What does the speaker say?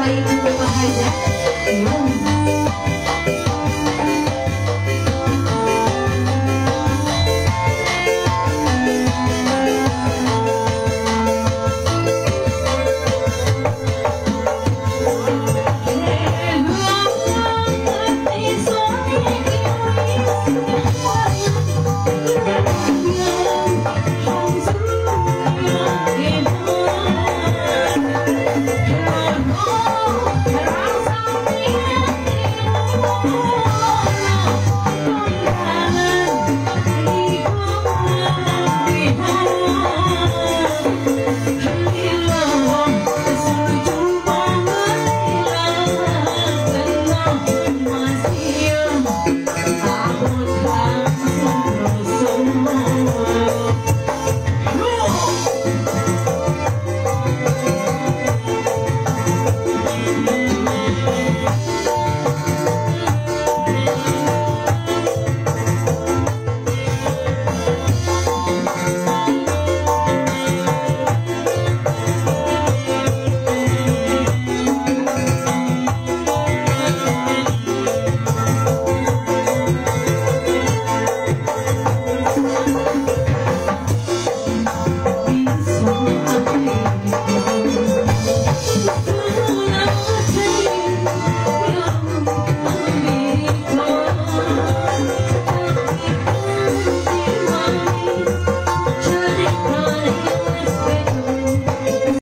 trying to hide bahagia,